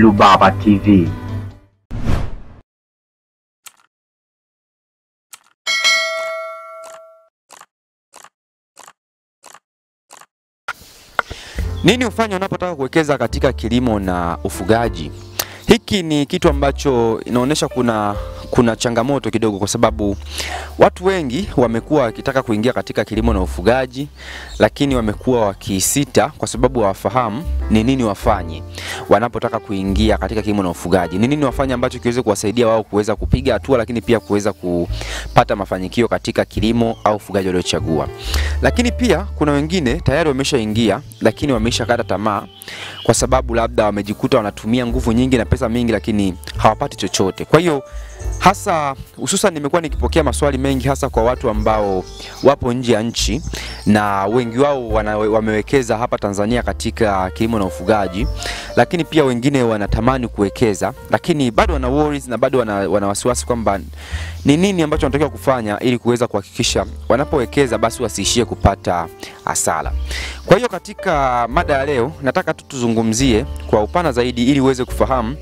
Rubaba TV. Nini ufanye unapotaka kuwekeza katika kilimo na ufugaji? Hiki ni kitu ambacho inaonyesha kuna kuna changamoto kidogo, kwa sababu watu wengi wamekuwa wakitaka kuingia katika kilimo na ufugaji, lakini wamekuwa wakisita kwa sababu hawafahamu ni nini wafanye wanapotaka kuingia katika kilimo na ufugaji. Ni nini wafanye ambacho kiweze kuwasaidia wao kuweza kupiga hatua, lakini pia kuweza kupata mafanikio katika kilimo au ufugaji waliochagua. Lakini pia kuna wengine tayari wameshaingia, lakini wameshakata tamaa kwa sababu labda wamejikuta wanatumia nguvu nyingi na pesa mingi, lakini hawapati chochote. Kwa hiyo hasa hususan nimekuwa nikipokea maswali mengi hasa kwa watu ambao wapo nje ya nchi na wengi wao wamewekeza hapa Tanzania katika kilimo na ufugaji, lakini pia wengine wanatamani kuwekeza, lakini bado wana worries na bado wana, wana wasiwasi kwamba ni nini ambacho wanatakiwa kufanya ili kuweza kuhakikisha wanapowekeza basi wasiishie kupata hasara. Kwa hiyo katika mada ya leo nataka tu tuzungumzie kwa upana zaidi ili uweze kufahamu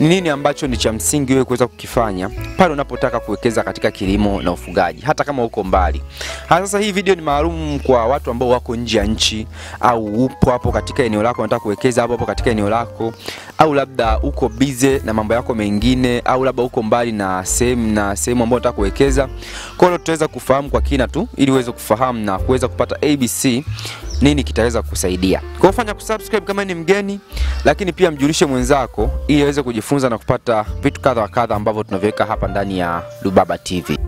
ni nini ambacho ni cha msingi wewe kuweza kukifanya pale unapotaka kuwekeza katika kilimo na ufugaji hata kama uko mbali. Sasa hii video ni maalum kwa watu ambao wako nje ya nchi au upo hapo katika eneo lako unataka kuwekeza hapo hapo katika eneo lako au labda uko bize na mambo yako mengine au labda uko mbali na sehemu na sehemu ambayo unataka kuwekeza. Kwa hiyo tutaweza kufahamu kwa kina tu ili uweze kufahamu na kuweza kupata ABC nini kitaweza kusaidia. Kwa hiyo fanya kusubscribe kama ni mgeni, lakini pia mjulishe mwenzako ili aweze kujifunza na kupata vitu kadha wa kadha ambavyo tunaviweka hapa ndani ya Rubaba TV.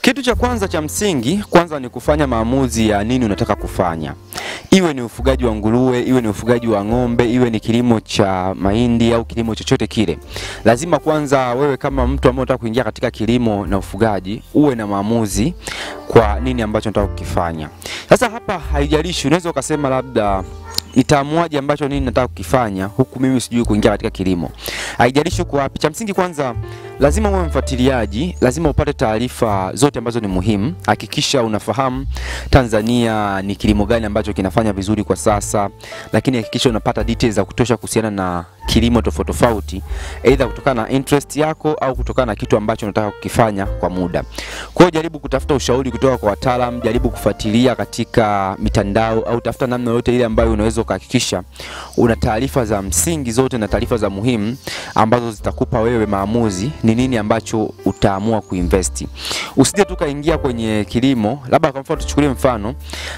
Kitu cha kwanza cha msingi kwanza ni kufanya maamuzi ya nini unataka kufanya, iwe ni ufugaji wa nguruwe, iwe ni ufugaji wa ng'ombe, iwe ni kilimo cha mahindi au kilimo chochote kile. Lazima kwanza wewe kama mtu ambaye unataka kuingia katika kilimo na ufugaji uwe na maamuzi kwa nini ambacho unataka kukifanya. Sasa hapa haijalishi, unaweza ukasema labda nitaamuaje ambacho nini nataka kukifanya huku mimi sijui kuingia katika kilimo. Haijalishi uko wapi. Cha msingi kwanza lazima uwe mfuatiliaji, lazima upate taarifa zote ambazo ni muhimu. Hakikisha unafahamu Tanzania ni kilimo gani ambacho kinafanya vizuri kwa sasa, lakini hakikisha unapata details za kutosha kuhusiana na kilimo tofauti tofauti, aidha kutokana na interest yako au kutokana na kitu ambacho unataka kukifanya kwa muda. Kwa hiyo jaribu kutafuta ushauri kutoka kwa wataalam, jaribu kufuatilia katika mitandao au tafuta namna yoyote ile ambayo unaweza kuhakikisha una taarifa za msingi zote na taarifa za muhimu ambazo zitakupa wewe maamuzi ni nini ambacho utaamua kuinvesti. Usije tu kaingia kwenye kilimo, labda kwa mfano tuchukulie mfano,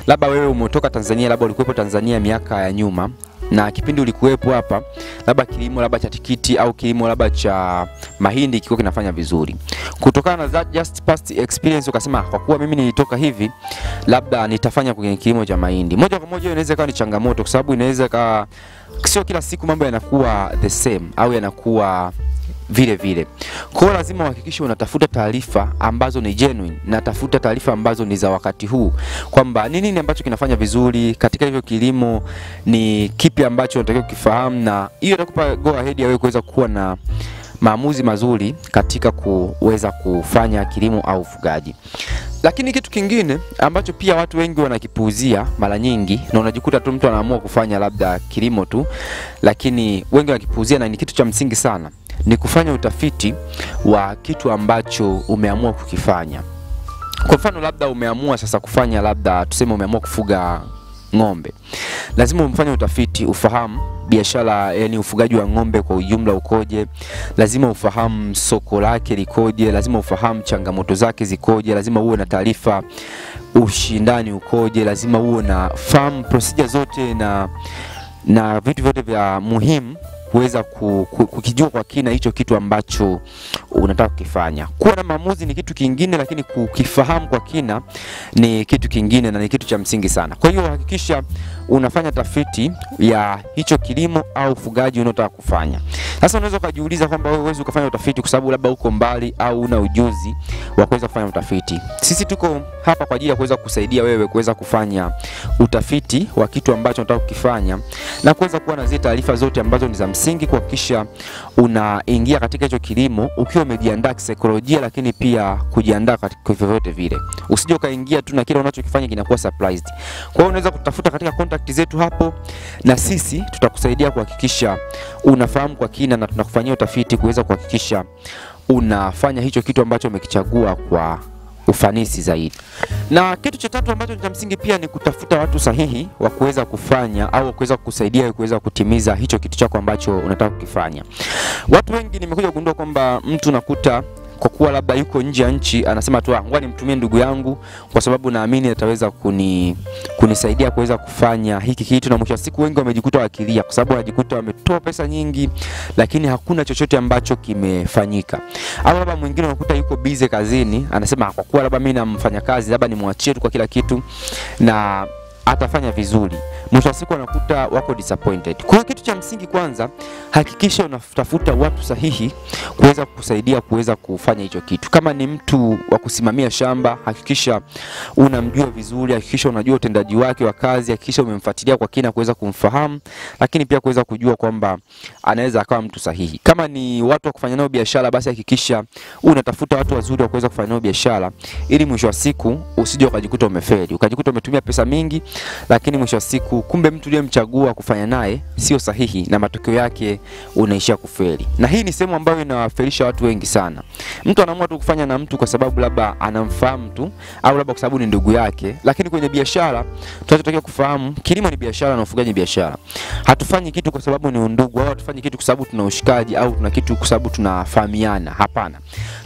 labda wewe umetoka Tanzania, labda ulikuwepo Tanzania miaka ya nyuma na kipindi ulikuwepo hapa, labda kilimo labda cha tikiti au kilimo labda cha mahindi kilikuwa kinafanya vizuri, kutokana na that just past experience ukasema, kwa kuwa mimi nilitoka hivi, labda nitafanya kwenye kilimo cha mahindi. Moja kwa moja inaweza ikawa ni changamoto, kwa sababu inaweza ikawa sio kila siku mambo yanakuwa the same au yanakuwa vile vile. Kwa hiyo lazima uhakikishe unatafuta taarifa ambazo ni genuine na tafuta taarifa ambazo ni za wakati huu, kwamba ni nini ambacho kinafanya vizuri katika hivyo kilimo, ni kipi ambacho unatakiwa kukifahamu, na hiyo itakupa go ahead ya wewe kuweza kuwa na maamuzi mazuri katika kuweza kufanya kilimo au ufugaji. Lakini kitu kingine ambacho pia watu wengi wanakipuuzia mara nyingi, na unajikuta tu mtu anaamua kufanya labda kilimo tu, lakini wengi wanakipuuzia na ni kitu cha msingi sana, ni kufanya utafiti wa kitu ambacho umeamua kukifanya. Kwa mfano labda umeamua sasa kufanya labda tuseme umeamua kufuga ng'ombe, lazima umfanye utafiti ufahamu biashara yani ufugaji wa ng'ombe kwa ujumla ukoje, lazima ufahamu soko lake likoje, lazima ufahamu changamoto zake zikoje, lazima uwe na taarifa ushindani ukoje, lazima uwe na farm procedure zote na na vitu vyote vya muhimu kuweza ku- ku- kukijua kwa kina hicho kitu ambacho unataka kukifanya. Kuwa na maamuzi ni kitu kingine, lakini kukifahamu kwa kina ni kitu kingine na ni kitu cha msingi sana. Kwa hiyo hakikisha unafanya tafiti ya hicho kilimo au ufugaji unaotaka kufanya. Sasa unaweza ukajiuliza kwamba wewe huwezi ukafanya utafiti kwa sababu labda uko mbali au una ujuzi wa kuweza kufanya utafiti. Sisi tuko hapa kwa ajili ya kuweza kusaidia wewe kuweza kufanya utafiti wa kitu ambacho unataka kukifanya na kuweza kuwa na zile taarifa zote ambazo ni za msingi kuhakikisha unaingia katika hicho kilimo ukiwa umejiandaa kisaikolojia, lakini pia kujiandaa katika vyovyote vile. Usije ukaingia tu na kile unachokifanya kinakuwa surprised. Kwa hiyo unaweza kutafuta katika contact zetu hapo, na sisi tutakusaidia kuhakikisha unafahamu kwa kina na tunakufanyia utafiti kuweza kuhakikisha unafanya hicho kitu ambacho umekichagua kwa ufanisi zaidi. Na kitu cha tatu ambacho ni cha msingi pia ni kutafuta watu sahihi wa kuweza kufanya au kuweza kukusaidia kuweza kutimiza hicho kitu chako ambacho unataka kukifanya. Watu wengi nimekuja kugundua kwamba mtu unakuta kwa kuwa labda yuko nje ya nchi anasema tu ngoja nimtumie ndugu yangu kwa sababu naamini ataweza kuni, kunisaidia kuweza kufanya hiki kitu, na mwisho wa siku wengi wamejikuta wakilia kwa sababu wanajikuta wametoa pesa nyingi, lakini hakuna chochote ambacho kimefanyika. Au labda mwingine unakuta yuko busy kazini, anasema kwa kuwa labda mimi namfanya kazi, labda nimwachie tu kwa kila kitu na atafanya vizuri. Mwisho wa siku anakuta wako disappointed. Kwa hiyo kitu cha msingi kwanza, hakikisha unatafuta watu sahihi kuweza kukusaidia kuweza kufanya hicho kitu. Kama ni mtu wa kusimamia shamba, hakikisha unamjua vizuri, hakikisha unajua utendaji wake wa kazi, hakikisha umemfuatilia kwa kina kuweza kumfahamu, lakini pia kuweza kujua kwamba anaweza akawa mtu sahihi. Kama ni watu wa kufanya nao biashara, basi hakikisha unatafuta watu wazuri wa kuweza kufanya nao biashara, ili mwisho wa siku usije ukajikuta umefeli, ukajikuta umetumia pesa mingi, lakini mwisho wa siku kumbe mtu uliyemchagua kufanya naye sio sahihi, na matokeo yake unaishia kufeli. Na hii ni sehemu ambayo inawafelisha watu wengi sana. Mtu anaamua tu kufanya na mtu kwa sababu labda anamfahamu tu au labda kwa sababu ni ndugu yake, lakini kwenye biashara tunachotakiwa kufahamu, kilimo ni biashara na ufugaji ni biashara. Hatufanyi kitu kwa sababu ni undugu au hatufanyi kitu kwa sababu tuna ushikaji au tuna kitu kwa sababu tunafahamiana. Hapana,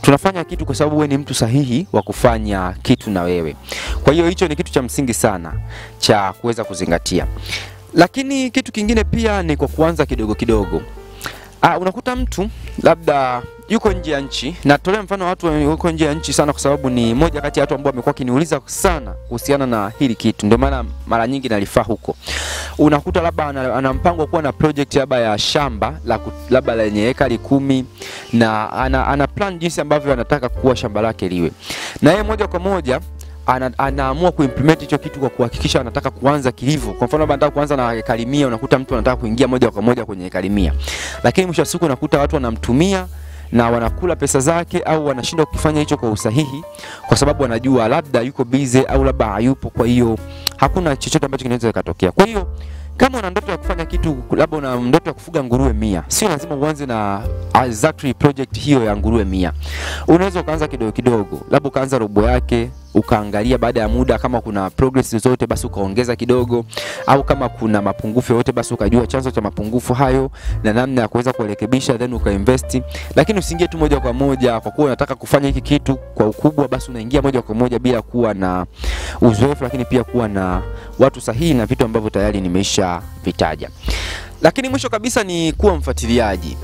tunafanya kitu kwa sababu wewe ni mtu sahihi wa kufanya kitu na wewe. Kwa hiyo hicho ni kitu cha msingi sana cha kuweza kuzingatia. Lakini kitu kingine pia ni kwa kuanza kidogo kidogo. Ah, unakuta mtu labda yuko nje ya nchi. Natolea mfano watu yuko nje ya nchi sana, kwa sababu ni moja kati ya watu ambao wamekuwa kiniuliza sana kuhusiana na hili kitu, ndio maana mara nyingi nalifaa huko. Unakuta labda ana, ana mpango wa kuwa na project labda ya shamba la labda lenye ekari kumi na ana, ana plan jinsi ambavyo anataka kuwa shamba lake liwe, na yeye moja kwa moja ana, anaamua kuimplement hicho kitu kwa kuhakikisha anataka kuanza kilivyo. Kwa mfano anataka kuanza na ekalimia, unakuta mtu anataka kuingia moja kwa moja kwenye ekalimia, lakini mwisho wa siku unakuta watu wanamtumia na wanakula pesa zake au wanashindwa kufanya hicho kwa usahihi, kwa sababu wanajua labda yuko busy au labda hayupo, kwa hiyo hakuna chochote ambacho kinaweza kikatokea. Kwa hiyo kama una ndoto ya kufanya kitu, labda una ndoto ya kufuga nguruwe mia, sio lazima uanze na exactly project hiyo ya nguruwe mia. Unaweza ukaanza kidogo kidogo, labda ukaanza robo yake, ukaangalia baada ya muda kama kuna progress zozote, basi ukaongeza kidogo, au kama kuna mapungufu yoyote, basi ukajua chanzo cha mapungufu hayo na namna ya kuweza kurekebisha, then ukainvest. Lakini usiingie tu moja kwa moja, kwa kuwa unataka kufanya hiki kitu kwa ukubwa, basi unaingia moja kwa moja bila kuwa na uzoefu, lakini pia kuwa na watu sahihi na vitu ambavyo tayari nimeisha vitaja. Lakini mwisho kabisa ni kuwa mfuatiliaji.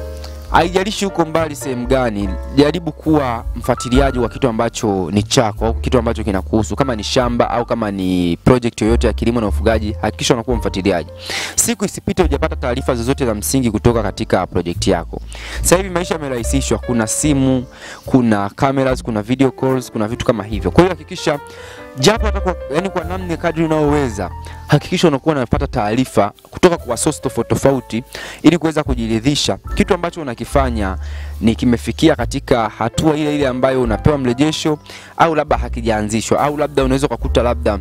Haijalishi uko mbali sehemu gani, jaribu kuwa mfuatiliaji wa kitu ambacho ni chako au kitu ambacho kinakuhusu. Kama ni shamba au kama ni project yoyote ya kilimo na ufugaji, hakikisha unakuwa mfuatiliaji. Siku isipite hujapata taarifa zozote za msingi kutoka katika project yako. Sasa hivi maisha yamerahisishwa, kuna simu, kuna cameras, kuna video calls, kuna vitu kama hivyo. Kwa hiyo hakikisha japo hata kwa, yani kwa namna kadri unaoweza hakikisha unakuwa unapata taarifa kutoka kwa source tofauti tofauti, ili kuweza kujiridhisha kitu ambacho unakifanya ni kimefikia katika hatua ile ile ambayo unapewa mrejesho, au labda hakijaanzishwa, au labda unaweza ukakuta labda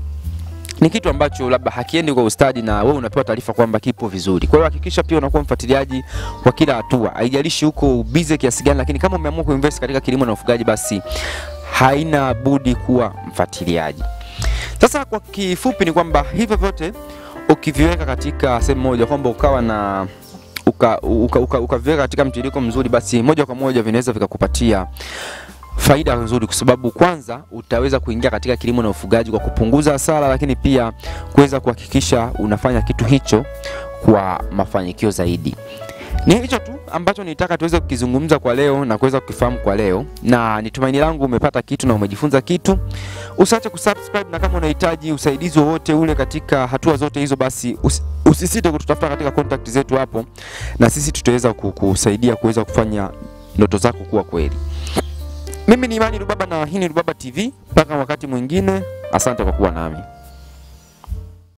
ni kitu ambacho labda hakiendi kwa ustadi na wewe unapewa taarifa kwamba kipo vizuri. Kwa hiyo hakikisha pia unakuwa mfuatiliaji kwa kila hatua, haijalishi uko busy kiasi gani, lakini kama umeamua kuinvest katika kilimo na ufugaji, basi haina budi kuwa mfuatiliaji. Sasa kwa kifupi ni kwamba hivyo vyote ukiviweka katika sehemu moja, kwamba ukawa na ukaviweka uka, uka, uka katika mtiririko mzuri, basi moja kwa moja vinaweza vikakupatia faida nzuri, kwa sababu kwanza utaweza kuingia katika kilimo na ufugaji kwa kupunguza hasara, lakini pia kuweza kuhakikisha unafanya kitu hicho kwa mafanikio zaidi. Ni hicho tu ambacho nitaka tuweze kukizungumza kwa leo na kuweza kukifahamu kwa leo, na nitumaini langu umepata kitu na umejifunza kitu. Usiache kusubscribe, na kama unahitaji usaidizi wowote ule katika hatua zote hizo, basi us usisite kututafuta katika contact zetu hapo, na sisi tutaweza kukusaidia kuweza kufanya ndoto zako kuwa kweli. Mimi ni Imani Rubaba na hii ni Rubaba TV. Mpaka wakati mwingine, asante kwa kuwa nami.